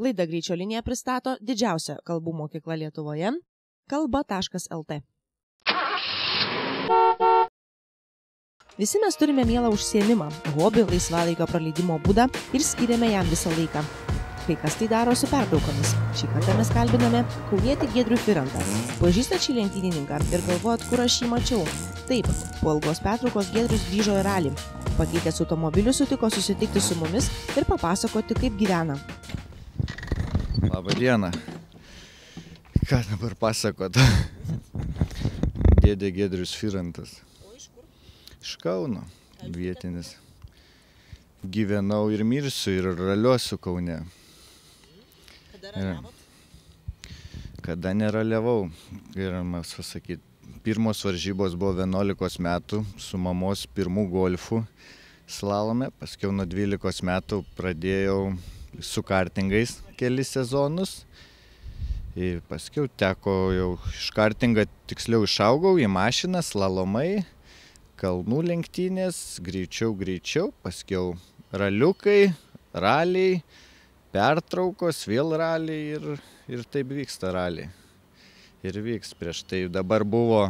Laida Greičio linija pristato didžiausią kalbų mokyklą Lietuvoje - kalba.lt. Visi mes turime mielą užsiemimą, hobį, laisvalaikio praleidimo būdą ir skiriame jam visą laiką. Kai kas tai daro su pertraukomis. Šį kartą mes kalbiname Kaunietį Gedrių Firantą. Pažįstat šį lenktynininką ir galvojat, kur aš jį mačiau. Taip, po ilgos pertraukos Gedrius grįžo į ralį. Pakeitęs automobilių sutiko susitikti su mumis ir papasakoti, kaip gyvena. Labą dieną. Ką dabar pasakot? Dėdė Gedrius Firantas. Iš Kauno, vietinis. Gyvenau ir mirsiu ir raliuosiu Kaune. Ir kada neraliavau, galima pasakyti. Pirmos varžybos buvo 11 metų su mamos pirmų golfų slalome, paskiau nuo 12 metų pradėjau su kartingais kelis sezonus. Ir paskiau teko jau iš kartingą, tiksliau išaugau į mašiną, slalomai, kalnų lenktynės, greičiau, greičiau, paskiau raliukai, raliai, pertraukos, vėl raliai ir, ir taip vyksta raliai. Ir vyks prieš tai dabar buvo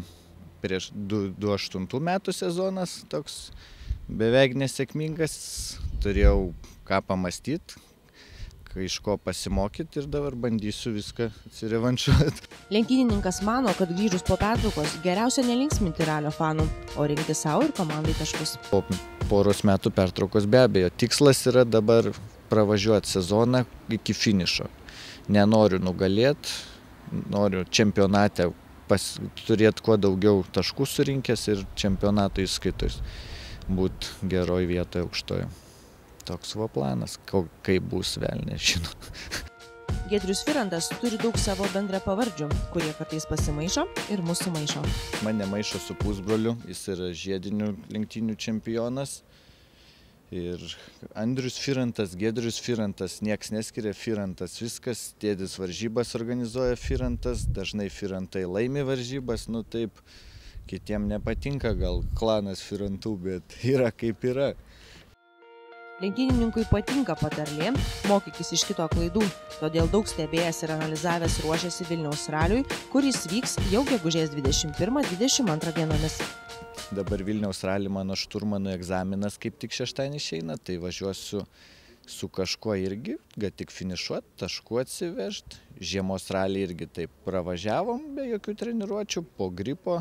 prieš 28 metų sezonas toks beveik nesėkmingas, turėjau ką pamastyti, iš ko pasimokyti ir dabar bandysiu viską atsirevanšuoti. Lenktynininkas mano, kad grįžus po pertraukos geriausia nelinksminti ralio fanų, o rinkti savo ir komandai taškus. Po poros metų pertraukos be abejo. Tikslas yra dabar pravažiuoti sezoną iki finišo. Nenoriu nugalėti, noriu čempionate turėti kuo daugiau taškų surinkęs ir čempionato įskaitus būti geroj vietoje aukštoje. Toks va planas, kaip bus vėl nežinau. Gedrius Firandas turi daug savo bendra pavardžių, kurie kartais pasimaišo ir mūsų maišo. Mane maišo su pusbroliu, jis yra žiedinių lenktynių čempionas. Ir Andrius Firantas, Gedrius Firantas, nieks neskiria Firantas, viskas, tėdis varžybas organizuoja Firantas, dažnai Firantai laimi varžybas, nu taip, kitiem nepatinka gal klanas Firantų, bet yra kaip yra. Lenktynininkui patinka patarlė - mokykis iš kito klaidų, todėl daug stebėjęs ir analizavęs ruošiasi Vilniaus raliui, kuris vyks jau gegužės 21-22 dienomis. Dabar Vilniaus rali mano šturmanų egzaminas kaip tik šeštąjį išeina, tai važiuosiu su kažkuo irgi, kad tik finišuot, taškų atsivežti. Žiemos ralį irgi taip pravažiavom be jokių treniruočių, po gripo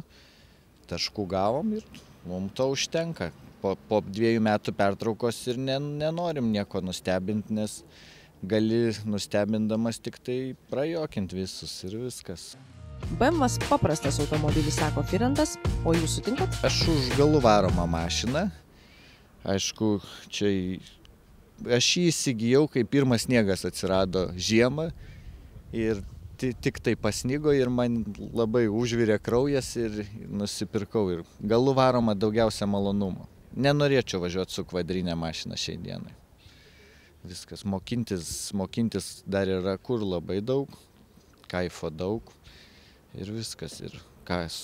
taškų gavom ir mums to užtenka po, po dviejų metų pertraukos ir ne, nenorim nieko nustebinti, nes gali nustebindamas tik tai prajokinti visus ir viskas. BMW paprastas automobilis, sako Firantas, o jūs sutinkat? Aš už galų varomą mašiną. Aišku, čia aš jį įsigijau, kai pirmas sniegas atsirado žiemą ir tik tai pasnygo ir man labai užvirė kraujas ir nusipirkau ir galų varoma daugiausia malonumo nenorėčiau važiuoti su kvadrinė mašina šiai dienai. Viskas, mokintis, mokintis dar yra kur labai daug, kaifo daug ir viskas. Ir kas,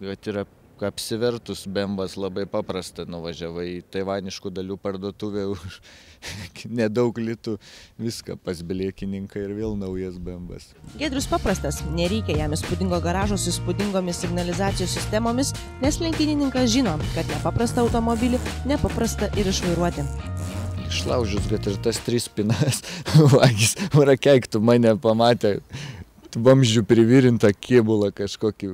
kad yra apsivertus bembas labai paprasta, nuvažiavai į taivaniškų dalių parduotuvę už nedaug litų, viską pas biliekininką ir vėl naujas bembas. Gedrius paprastas, nereikia jam įspūdingo garažo su įspūdingomis signalizacijos sistemomis, nes lenktynininkas žino, kad nepaprasta automobilį nepaprasta ir išvairuoti. Išlaužus, kad ir tas tris spinas, vagis, rakeiktų mane pamatė vamzdžių privirintą kėbulą kažkokį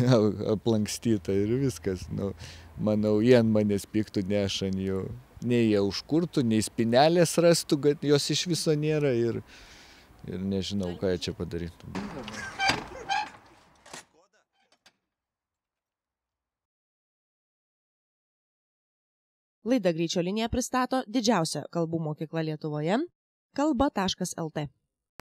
aplankstytą ir viskas. Nu, manau, jie ant manęs piktų nešan jų. Nei jie užkurtų, nei spinelės rastų, kad jos iš viso nėra ir, ir nežinau, ką jie čia padarytų. Laida Greičio linija pristato didžiausią kalbų mokyklą Lietuvoje - kalba.lt.